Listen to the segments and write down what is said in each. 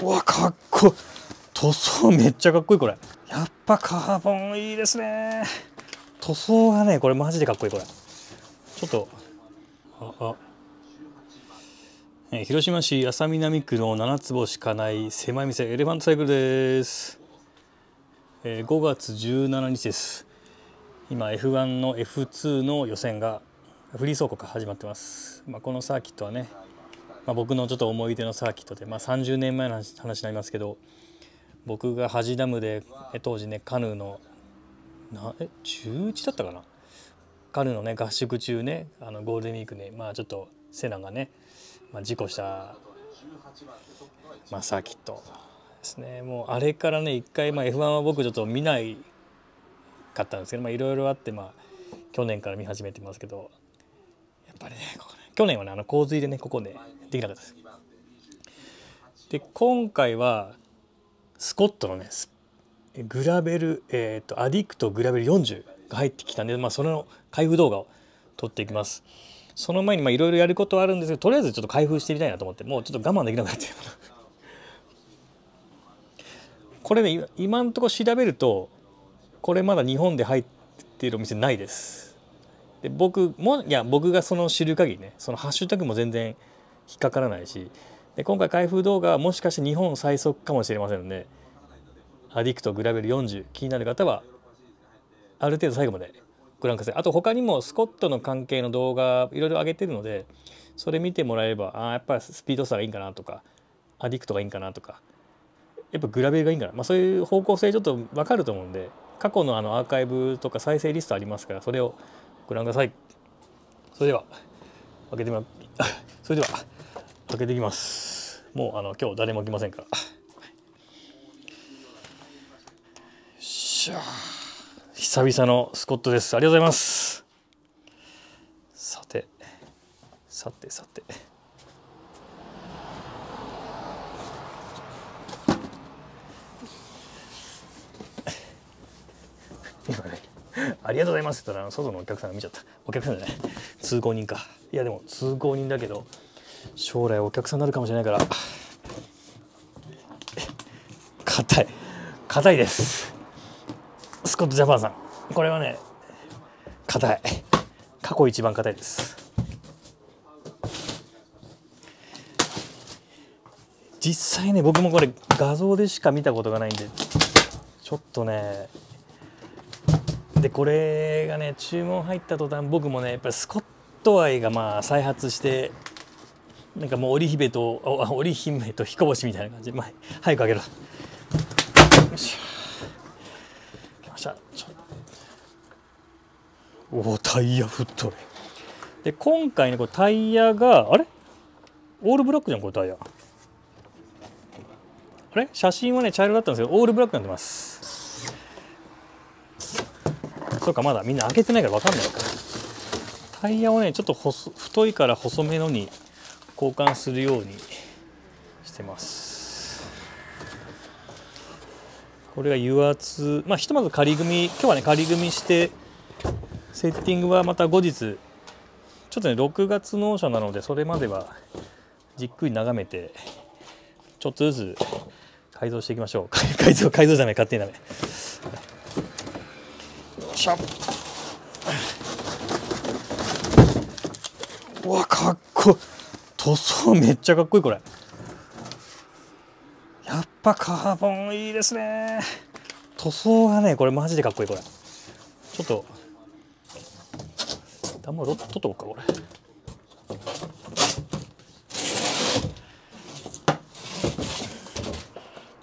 うわかっこいい。塗装めっちゃかっこいいこれ。やっぱカーボンいいですね。塗装がねこれマジでかっこいいこれ。ちょっとああ。え広島市安佐南区の七つ星かない狭い店エレファントサイクルです、えー5月17日です。今 F1 の F2 の予選がフリー走行が始まってます、まあ、このサーキットはね、まあ、僕のちょっと思い出のサーキットで、まあ、30年前の話になりますけど僕がハジダムで当時ねカヌーのなえ中1だったかな？カヌーのね合宿中ねあのゴールデンウィークねまあちょっとセナがね、まあ、事故した、まあ、サーキットですね。もうあれからね一回、まあ、F1 は僕ちょっと見ないかったんですけどいろいろあってまあ去年から見始めてますけどやっぱりねここね去年はねあの洪水でねここでできなかったです。で今回はスコットのねグラベル、えー、とアディクトグラベル40が入ってきたんで、まあ、その開封動画を撮っていきます。その前にいろいろやることはあるんですけどとりあえずちょっと開封してみたいなと思ってもうちょっと我慢できなくなって。これね今今んとこ調べるとこれまだ日本で入っているお店ないです。で僕もいや僕がその知る限りねそのハッシュタグも全然引っかからないしで今回開封動画はもしかして日本最速かもしれませんのでアディクトグラベル40気になる方はある程度最後までご覧ください。あと他にもスコットの関係の動画いろいろ上げてるのでそれ見てもらえればあやっぱりスピード差がいいんかなとかアディクトがいいんかなとかやっぱグラベルがいいんかな、まあ、そういう方向性ちょっと分かると思うんで過去のあのアーカイブとか再生リストありますからそれをご覧ください。それでは開けてみま それでは開けていきます。もうあの今日誰も来ませんから。よっしゃ久々のスコットです。ありがとうございます。さてさてさて今ねありがとうございますって言ったら外のお客さんが見ちゃった。お客さんじゃない。通行人か。いやでも通行人だけど将来お客さんになるかもしれないから硬い。硬いです。スコットジャパンさん。これはね硬い。過去一番硬いです。実際ね僕もこれ画像でしか見たことがないんでちょっとねでこれがね注文入った途端僕もねやっぱりスコット愛がまあ再発してなんかもう織姫とあ織姫と彦星みたいな感じ。で、まあ、早く開けろ。よいしょ来ましたちょおおタイヤ太いで今回ねこれタイヤがあれ？オールブラックじゃんこれタイヤ。あれ？写真はね茶色だったんですけどオールブラックになってます。そうかまだみんな開けてないから分かんないからタイヤをねちょっと太いから細めのに交換するようにしてます。これが油圧まあひとまず仮組み今日はね仮組みしてセッティングはまた後日ちょっとね6月納車なのでそれまではじっくり眺めてちょっとずつ改造していきましょう。改造改造じゃない勝手にダメ。しょうわかっこいい。塗装めっちゃかっこいいこれ。やっぱカーボンいいですね。塗装がねこれマジでかっこいいこれ。ちょっと。あんま取っとかこれ。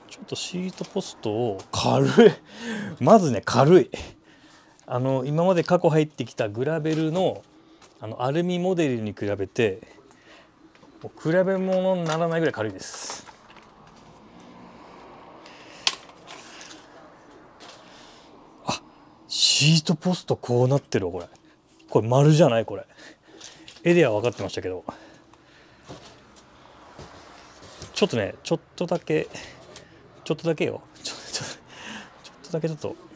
ちょっとシートポストを軽い。まずね軽い。あの今まで過去入ってきたグラベルのあのアルミモデルに比べて比べ物にならないぐらい軽いです。あシートポストこうなってるわこれ。これ丸じゃないこれ。絵では分かってましたけど。ちょっとねちょっとだけちょっとだけよ。ちょちょちょっとだけちょっと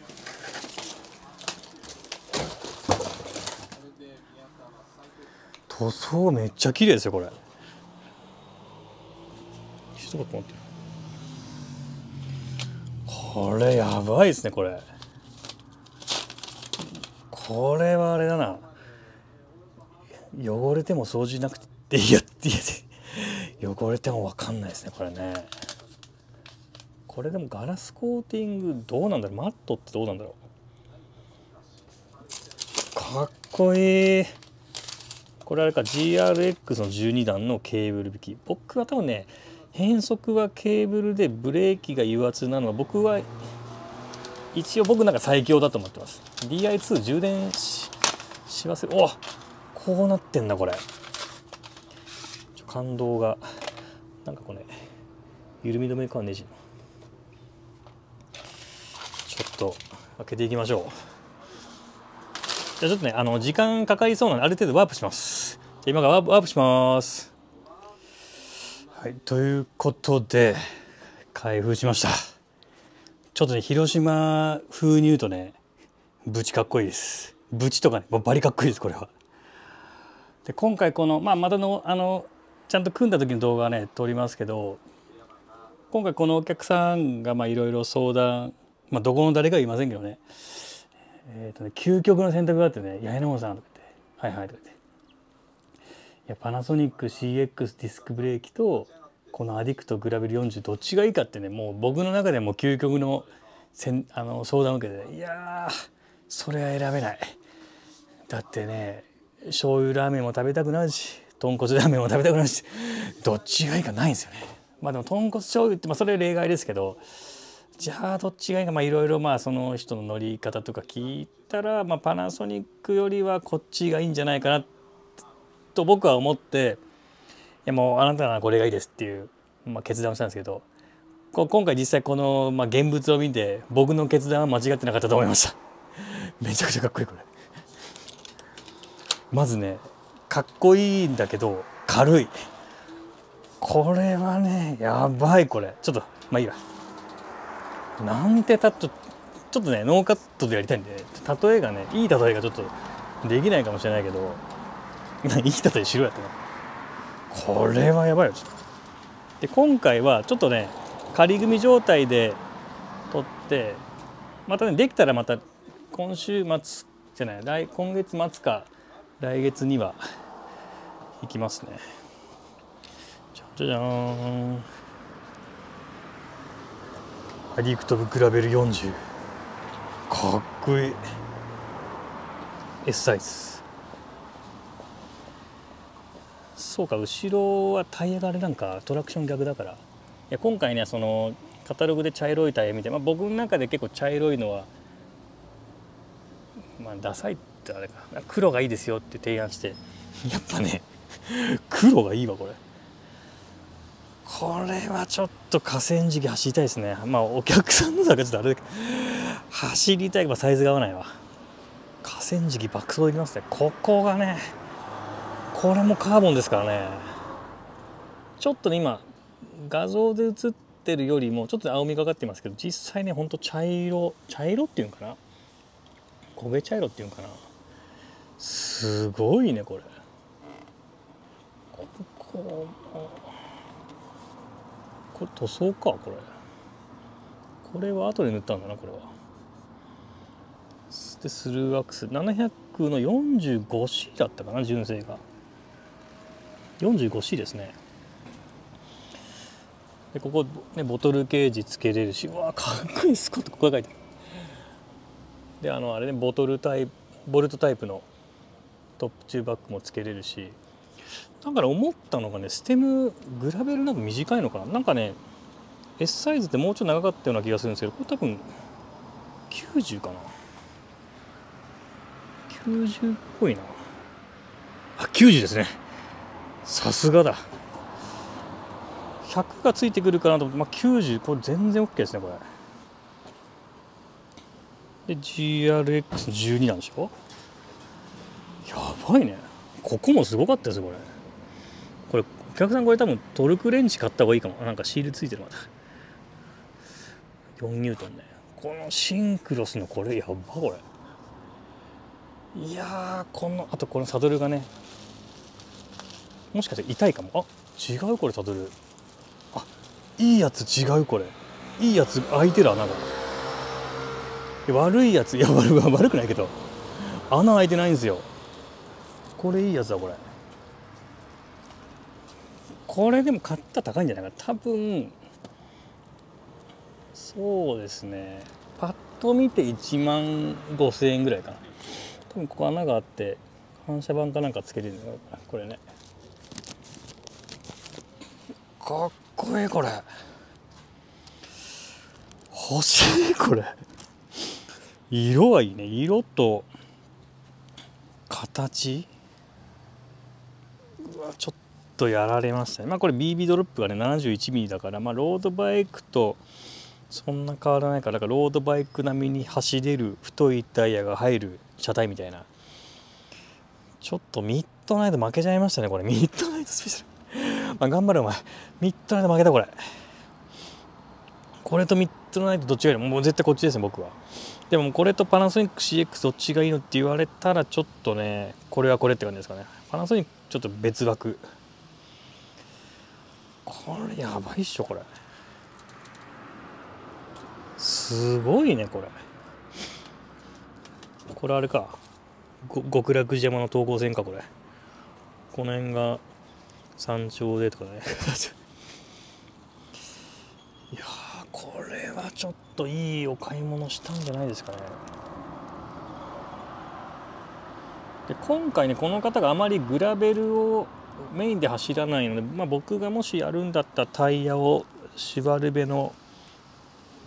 塗装めっちゃ綺麗ですよこれ。一言持ってるこれやばいですねこれ。これはあれだな。汚れても掃除なくていやいや汚れても分かんないですねこれね。これでもガラスコーティングどうなんだろう？マットってどうなんだろう？かっこいいこれあれか GRX の12段のケーブル引き僕は多分ね変速はケーブルでブレーキが油圧なのは僕は一応僕なんか最強だと思ってます。DI2 充電しし忘れおこうなってんだこれ。感動がなんかこれ緩み止めかネジちょっと開けていきましょう。じゃあちょっとねあの時間かかりそうなのである程度ワープします。じゃ今からワープします。はいということで開封しました。ちょっとね広島風に言うとねブチかっこいいです。ブチとかねもうバリかっこいいですこれは。で今回このまあまたのあのちゃんと組んだ時の動画はね撮りますけど今回このお客さんがまあいろいろ相談まあどこの誰か言いませんけどね。えっ、ー、とね究極の選択があってね「八重野さん」とか言って「はいはい」とか言って。いやパナソニック CX ディスクブレーキとこのアディクトグラベル40どっちがいいかってねもう僕の中でも究極のせんあの相談を受けていやそれは選べない。だってね醤油ラーメンも食べたくなるし豚骨ラーメンも食べたくなるしどっちがいいかないんですよね。まあでも豚骨醤油ってまあそれ例外ですけどじゃあどっちがいいかいろいろまあその人の乗り方とか聞いたら、まあ、パナソニックよりはこっちがいいんじゃないかなっと僕は思っていやもうあなたならこれがいいですっていう、まあ、決断をしたんですけど今回実際この、まあ、現物を見て僕の決断は間違ってなかったと思いました。めちゃくちゃかっこいいこれ。まずねかっこいいんだけど軽い。これはねやばいこれ。ちょっとまあいいわ。なんてたっとちょっとねノーカットでやりたいんで例えがねいい例えがちょっとできないかもしれないけど いい例えしろやってこれはやばいよで今回はちょっとね仮組み状態で撮ってまたねできたらまた今週末じゃない来今月末か来月には行きますね。じゃじゃじゃーん。アディクトブグラベル40かっこいい。S サイズ。そうか後ろはタイヤがあれなんかトラクション逆だから。いや今回ねそのカタログで茶色いタイヤ見て、まあ、僕の中で結構茶色いのはまあダサいってあれか。黒がいいですよって提案して。やっぱね黒がいいわこれ。これはちょっと河川敷走りたいですね。まあお客さんのだけちょっとあれだけど走りたいけどサイズが合わないわ。河川敷爆走できますね。ここがねこれもカーボンですからね。ちょっとね今画像で映ってるよりもちょっと青みがかってますけど実際ねほんと茶色茶色っていうんかな？焦げ茶色っていうんかな？すごいねこれ。こここれ塗装かこれ。これは後で塗ったんだなこれは。でスルーアクス。700の 45C だったかな純正が。45C ですね。でここ、ね、ボトルケージつけれるしうわかっこいいスコットここが書いて。であのあれねボトルタイプボルトタイプのトップチューバックもつけれるし。だから思ったのがねステムグラベルなんか短いのかな？なんかね S サイズってもうちょっと長かったような気がするんですけどこれ多分90かな？90っぽいな。あ90ですね。さすがだ。100がついてくるかなと思って、まあ、90これ全然 OK ですねこれ。で GRX12 なんでしょ？やばいね。ここもすごかったですこれ。これお客さんこれ多分トルクレンチ買った方がいいかも。なんかシールついてるまた。4ニュートンね。このシンクロスのこれやばこれ。いやこのあとこのサドルがねもしかして痛いかも。あ違うこれサドル。あいいやつ違うこれ。いいやつ開いてる穴が。悪いやついや悪 悪くないけど。穴開いてないんですよ。これいいやつだこれ。これでも買ったら高いんじゃないか多分そうですね。パッと見て1万5,000円ぐらいかな。多分ここ穴があって反射板かなんかつけてるのこれね。かっこいいこれ。欲しいこれ。色はいいね。色と形？うわちょっとやられましたね。まあこれ BB ドロップがね 71mm だからまあロードバイクとそんな変わらないからかロードバイク並みに走れる太いタイヤが入る車体みたいな。ちょっとミッドナイト負けちゃいましたねこれ。ミッドナイトスペシャル。まあ頑張れお前。ミッドナイト負けたこれ。これとミッドナイトどっちがいいの？もう絶対こっちですね僕は。でもこれとパナソニック CX どっちがいいのって言われたらちょっとねこれはこれって感じですかね。パナソニックちょっと別枠。これやばいっしょこれ。すごいねこれ。これあれか。極楽寺山の東高線かこれ。この辺が山頂でとかね。いやこれはちょっといいお買い物したんじゃないですかね。で今回ねこの方があまりグラベルをメインで走らないので、まあ、僕がもしやるんだったらタイヤをシュバルベの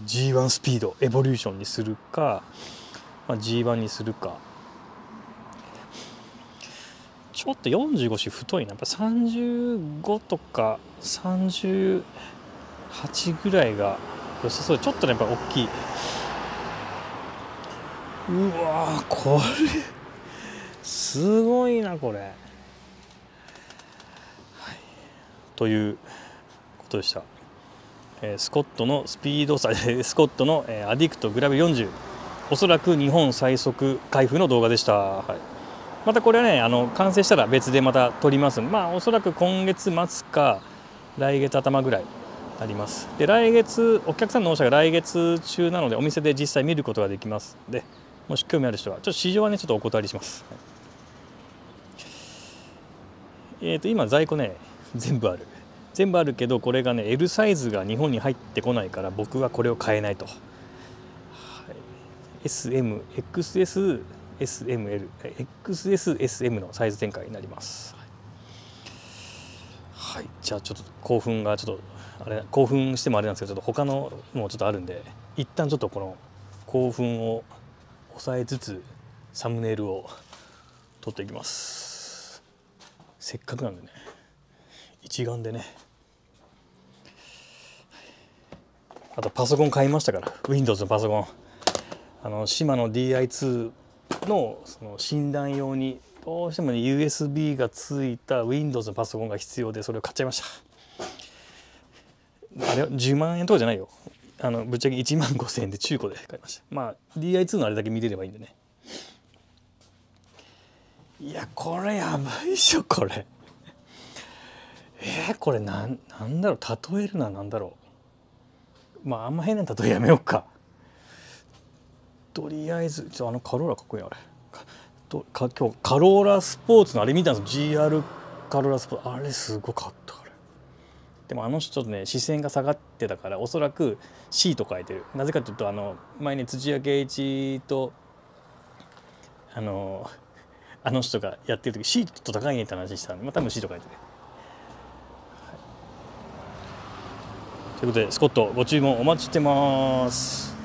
G1 スピードエボリューションにするか、まあ、G1 にするか。ちょっと45種太いな。やっぱ35とか38ぐらいが良さそう。ちょっとねやっぱ大きい。うわこれ。すごいなこれ、はい、ということでした。えスコットのスピード差 スコットの、えアディクトグラベ40おそらく日本最速開封の動画でした、はい、またこれはねあの完成したら別でまた撮ります。まあおそらく今月末か来月頭ぐらいあります。で来月お客さんの納車が来月中なのでお店で実際見ることができますでもし興味ある人はちょっと市場はねちょっとお断りします、えっ、ー、と今在庫ね全部ある。全部あるけどこれがね L サイズが日本に入ってこないから僕はこれを買えないと、はい、SMXS SMXSSMLXSSM のサイズ展開になります。はい、じゃあちょっと興奮がちょっとあれ興奮してもあれなんですけどちょっと他のもちょっとあるんで一旦ちょっとこの興奮を抑えつつサムネイルを撮っていきます。せっかくなんでね一眼でね。あとパソコン買いましたから Windows のパソコン。あのシマの DI2 のその診断用にどうしてもね USB がついた Windows のパソコンが必要でそれを買っちゃいました。あれは10万円とかじゃないよ。あのぶっちゃけ1万5000円で中古で買いました。まあ DI2 のあれだけ見れればいいんでね。いやこれやばいっしょこれ。えー、これなんなんだろう例えるのは何だろう。まああんま変な例えやめようか。とりあえずちょあのカローラかっこいいあれ。とか今日カローラスポーツのあれ見たんです GR カローラスポーツ。あれすごかったあれ。でもあの人ちょっとね視線が下がってたからおそらく C と書いてる。なぜかというとあの前に土屋圭一とあのあの人がやってる時 C と高いねって話したんで、まあ、多分 C と書いてる。ということでスコットご注文お待ちしてます。